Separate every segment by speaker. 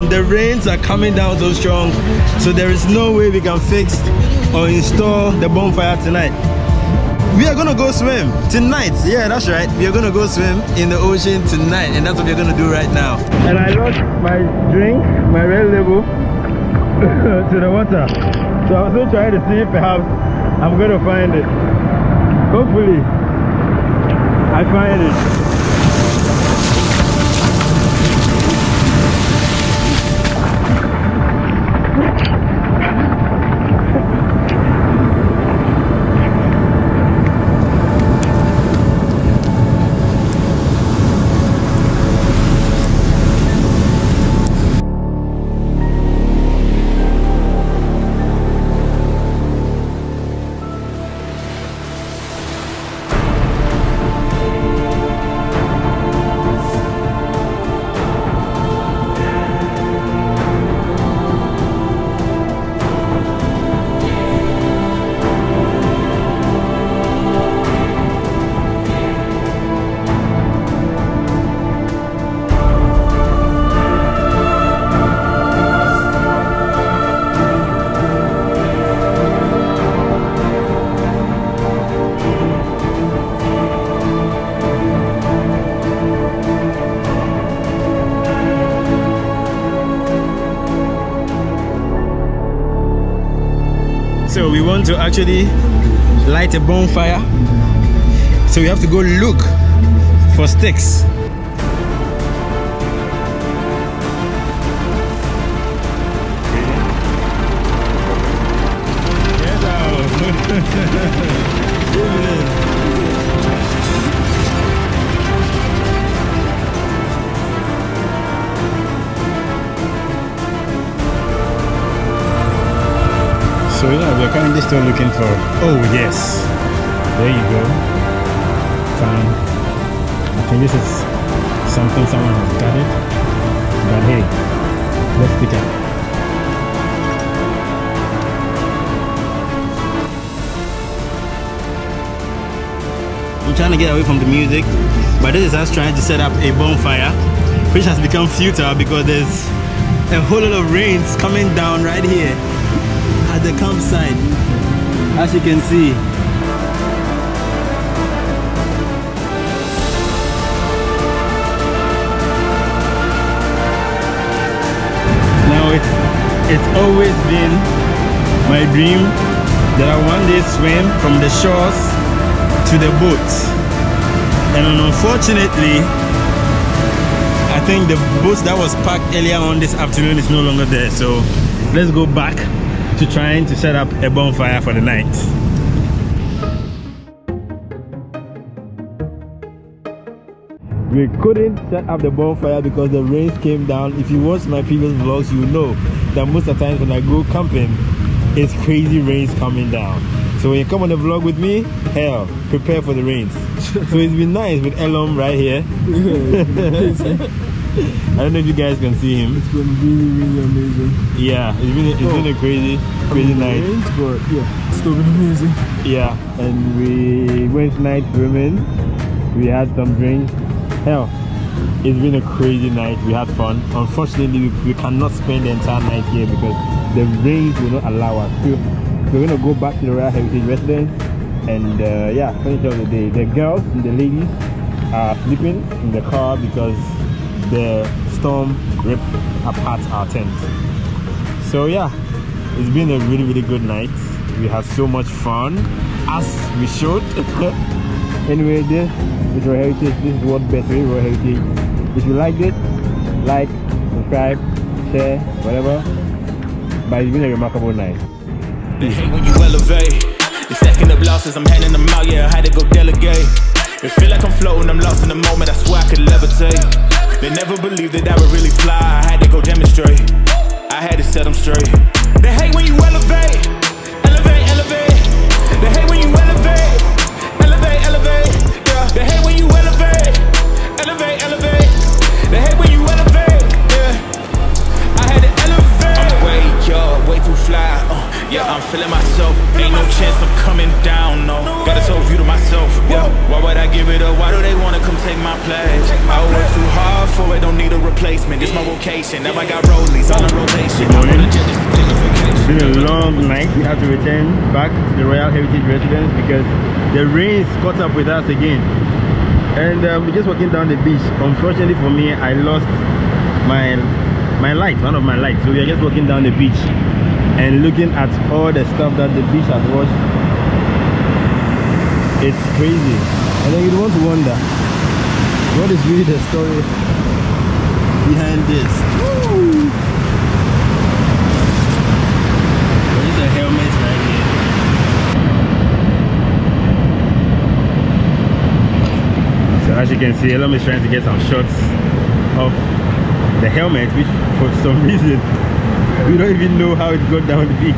Speaker 1: The rains are coming down so strong, so there is no way we can fix or install the bonfire tonight. We are gonna go swim tonight. Yeah, that's right. We are gonna go swim in the ocean tonight, and that's what we're gonna do right now. And I lost my drink, my red label, to the water. So I'm still trying to see if perhaps I'm gonna find it. Hopefully, I find it. So we want to actually light a bonfire. So we have to go look for sticks. So yeah, we're currently still looking for. Oh yes, there you go. Found. I think this is something someone has gathered. But hey, let's pick up. I'm trying to get away from the music, but this is us trying to set up a bonfire, which has become futile because there's a whole lot of rains coming down right here at the campsite as you can see. Now it's it's always been my dream that I one day swim from the shores to the boat and unfortunately I think the boat that was parked earlier on this afternoon is no longer there. So let's go back to trying to set up a bonfire for the night. We couldn't set up the bonfire because the rains came down. If you watch my previous vlogs, you know that most of the times when I go camping, it's crazy rains coming down. So when you come on the vlog with me, hell, prepare for the rains. so it's been nice with Elom right here. I don't know if you guys can see him.
Speaker 2: It's been really, really amazing.
Speaker 1: Yeah, it's been it's been a crazy, crazy night.
Speaker 2: But yeah, it's still been amazing.
Speaker 1: Yeah, and we went night swimming. We had some drinks. Hell, it's been a crazy night. We had fun. Unfortunately, we, we cannot spend the entire night here because the rains will not allow us. So we're gonna go back to the Royal Heritage residence and uh, yeah, finish off the day. The girls and the ladies are sleeping in the car because the storm ripped apart our tent. So yeah, it's been a really really good night. We had so much fun as we should. anyway, this is Royal Heritage. This is what way Royal Heritage. If you liked it, like, subscribe, share, whatever. But it's been a remarkable night.
Speaker 3: They hate when you elevate. The second up losses, I'm handing them out, yeah, I had to go delegate. It feel like I'm floating, I'm lost in the moment, I swear I could levitate. They never believed that I would really fly, I had to go demonstrate. Set them straight. They hate when you elevate, elevate, elevate. They hate when you elevate, elevate, elevate. Yeah, they hate when you elevate, elevate, elevate. They hate when you elevate, yeah. I had to elevate. I'm way, way too fly. Uh, yeah, I'm feeling myself. Ain't no chance I'm coming down, no. Got this whole view to myself, yeah. Why would I give it up? Why do they wanna come take my place? I work too hard for it, don't need a replacement. This my vocation. Now I got rollies on a rotation.
Speaker 1: Night. We have to return back to the Royal Heritage Residence because the rains caught up with us again. And um, we're just walking down the beach. Unfortunately for me, I lost my my light, one of my lights. So we are just walking down the beach and looking at all the stuff that the beach has washed. It's crazy. And then you want to wonder, what is really the story behind this? Woo! There's a helmet right here. So as you can see, Elom is trying to get some shots of the helmet, which for some reason we don't even know how it got down the beach.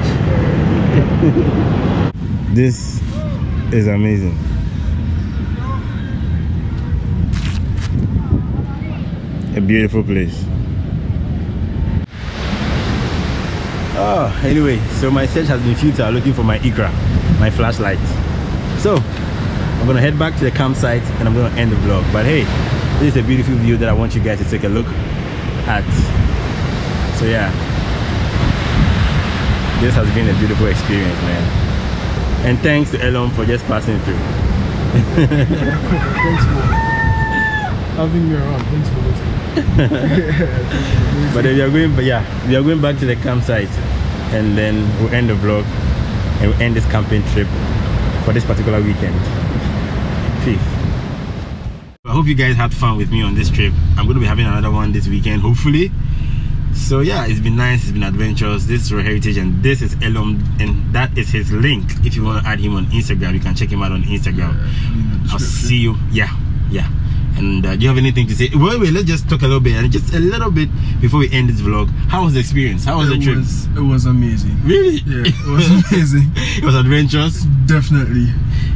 Speaker 1: this is amazing. A beautiful place. Oh, anyway, so my search has been futile looking for my Ikra, my flashlight. So, I'm gonna head back to the campsite and I'm gonna end the vlog. But hey, this is a beautiful view that I want you guys to take a look at. So yeah, this has been a beautiful experience, man. And thanks to Elom for just passing through.
Speaker 2: Thanks for having me around. Thanks for listening.
Speaker 1: But then we are going, but yeah, we are going back to the campsite, and then we'll end the vlog and we'll end this camping trip for this particular weekend. I hope you guys had fun with me on this trip. I'm going to be having another one this weekend, hopefully. So yeah, it's been nice, it's been adventurous. This is Roy Heritage and this is Elom, and that is his link. If you want to add him on Instagram, you can check him out on Instagram. I'll see you. Yeah, yeah. And uh, do you have anything to say? Well, wait, let's just talk a little bit and just a little bit before we end this vlog. How was the experience? How was
Speaker 2: it
Speaker 1: the trip?
Speaker 2: Was, it was amazing.
Speaker 1: Really?
Speaker 2: Yeah, it was amazing.
Speaker 1: it was adventurous.
Speaker 2: Definitely.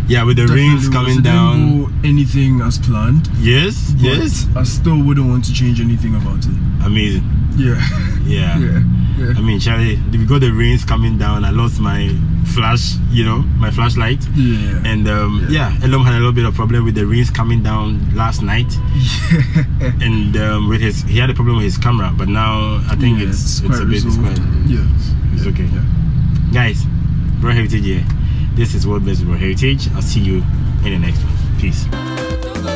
Speaker 1: Yeah, with the
Speaker 2: Definitely
Speaker 1: rains coming down.
Speaker 2: anything as planned.
Speaker 1: Yes, yes.
Speaker 2: I still wouldn't want to change anything about it.
Speaker 1: Amazing.
Speaker 2: Yeah.
Speaker 1: Yeah.
Speaker 2: Yeah. Yeah.
Speaker 1: I mean, Charlie, we got the rains coming down. I lost my flash, you know, my flashlight.
Speaker 2: Yeah.
Speaker 1: And um, yeah, Elom had a little bit of problem with the rains coming down last night, Yeah. and um, with his he had a problem with his camera, but now I think
Speaker 2: Yeah,
Speaker 1: it's it's,
Speaker 2: quite
Speaker 1: a bit it's quite
Speaker 2: Yeah.
Speaker 1: it's
Speaker 2: Yeah.
Speaker 1: okay.
Speaker 2: Yeah.
Speaker 1: Guys, Bro Heritage here. This is World Best Heritage. I'll see you in the next one. Peace.